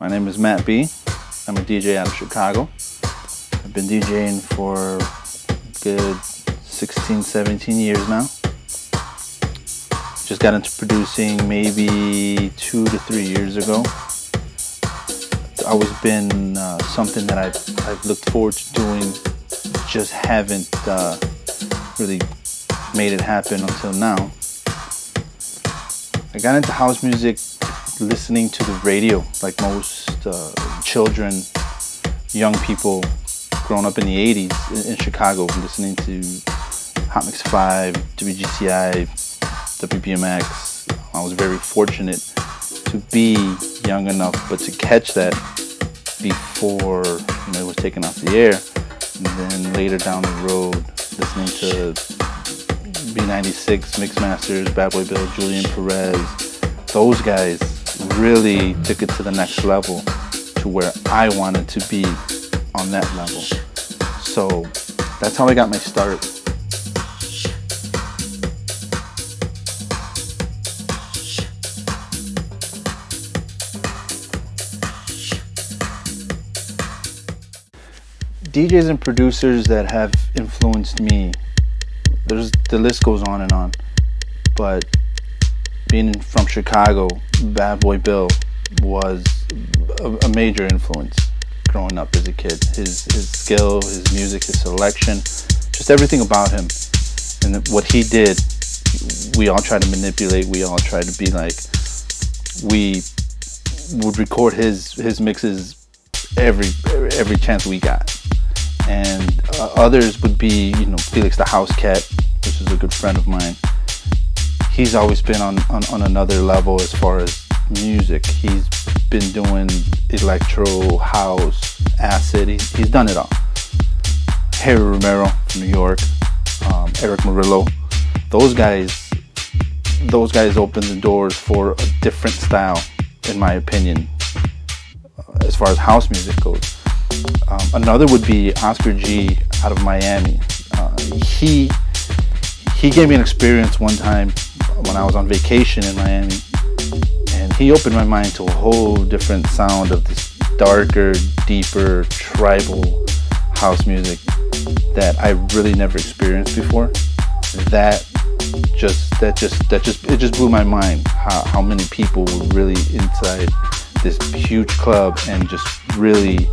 My name is Matt B. I'm a DJ out of Chicago. I've been DJing for good 16, 17 years now. Just got into producing maybe two to three years ago. It's always been uh, something that I've, I've looked forward to doing, just haven't uh, really made it happen until now. I got into house music listening to the radio like most uh, children, young people growing up in the 80s in, in Chicago, listening to Hot Mix 5, WGCI, WBMX. I was very fortunate to be young enough, but to catch that before you know, it was taken off the air. And then later down the road, listening to B96, Mixmasters, Bad Boy Bill, Julian Perez, those guys really took it to the next level to where I wanted to be on that level. So that's how I got my start. DJs and producers that have influenced me, there's the list goes on and on. But being from Chicago, Bad Boy Bill was a, major influence growing up as a kid. His his skill, his music, his selection, just everything about him, and what he did. We all tried to manipulate. We all tried to be like. We would record his his mixes every every chance we got, and uh, others would be you know Felix Da Housecat, which is a good friend of mine he's always been on, on, on another level as far as music. He's been doing electro, house, acid. He's, he's done it all. Harry Romero from New York, um, Erick Morillo. Those guys, those guys opened the doors for a different style, in my opinion, as far as house music goes. Um, another would be Oscar G out of Miami. Uh, he he gave me an experience one time when I was on vacation in Miami, and he opened my mind to a whole different sound of this darker, deeper, tribal house music that I really never experienced before. That just that just that just it just blew my mind how, how many people were really inside this huge club and just really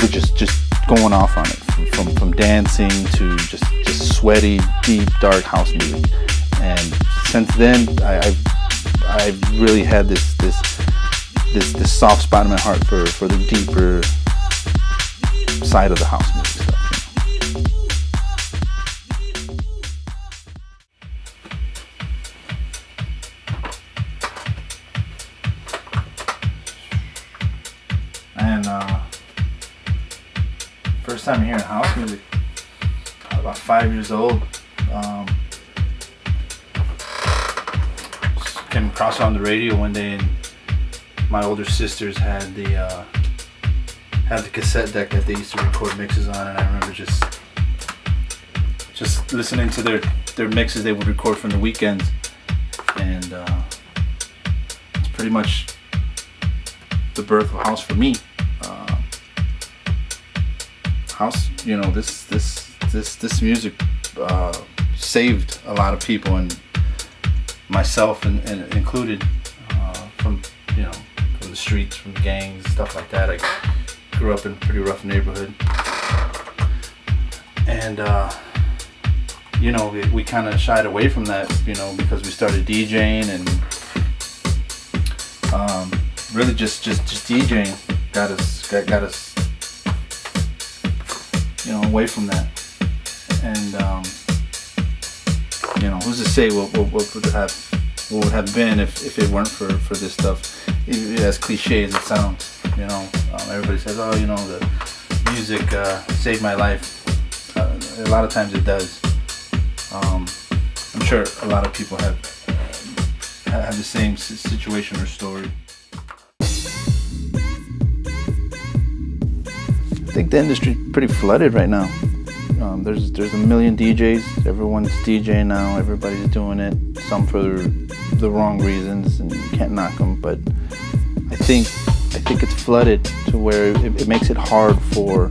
were just just going off on it from, from, from dancing to just just sweaty deep dark house music and since then I, have I've really had this this this this soft spot in my heart for for the deeper side of the house music stuff. And uh, first time hearing house music, about five years old. Um, across on the radio one day, and my older sisters had the uh, had the cassette deck that they used to record mixes on, and I remember just just listening to their their mixes they would record from the weekends, and uh, it's pretty much the birth of house for me. Uh, house, you know, this this this this music uh, saved a lot of people and myself and, and included uh, from you know from the streets, from gangs, stuff like that. I grew up in a pretty rough neighborhood, and uh, you know we, we kind of shied away from that, you know, because we started DJing and um, really just just just DJing got us got, got us you know away from that, and. Um, you know, who's to say what, what, what, would have what would have been if, if it weren't for, for this stuff? As cliche as it sounds, you know, um, everybody says, oh, you know, the music uh, saved my life. Uh, a lot of times it does. Um, I'm sure a lot of people have have the same situation or story. I think the industry's pretty flooded right now. Um, there's there's a million DJs. Everyone's DJing now. Everybody's doing it. Some for the wrong reasons, and you can't knock them. But I think I think it's flooded to where it, it makes it hard for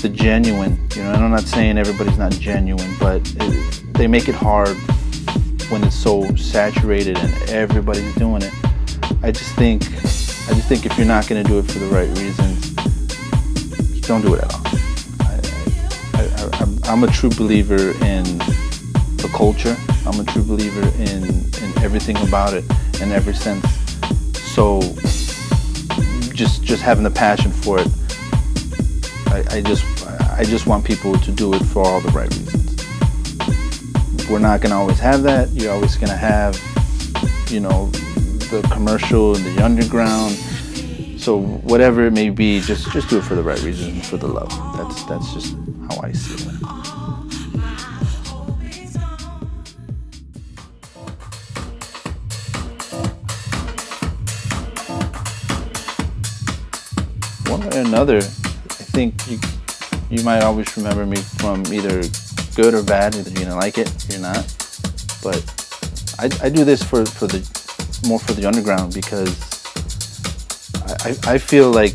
the genuine. You know, I'm not saying everybody's not genuine, but it, they make it hard when it's so saturated and everybody's doing it. I just think I just think if you're not going to do it for the right reasons, don't do it at all. I, am a true believer in the culture. I'm a true believer in in everything about it in every sense. So just just having the passion for it. I, I just I just want people to do it for all the right reasons. We're not gonna always have that. You're always gonna have, you know, the commercial and the underground. So whatever it may be, just just do it for the right reasons, for the love. That's that's just how I see it. one way or another, I think you you might always remember me from either good or bad. Either you're gonna like it, or you're not. But I, I do this for for the more for the underground because I, I feel like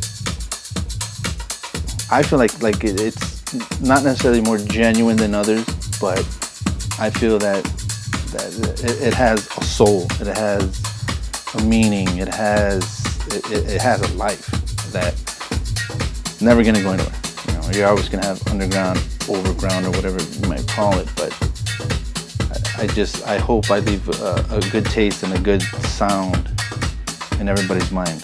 I feel like like it, it's not necessarily more genuine than others, but I feel that that it, it has a soul, it has a meaning, it has it, it has a life that never gonna go anywhere. You know, you're always gonna have underground, overground, or whatever you might call it. But I, I just, I hope I leave a, a good taste and a good sound in everybody's mind.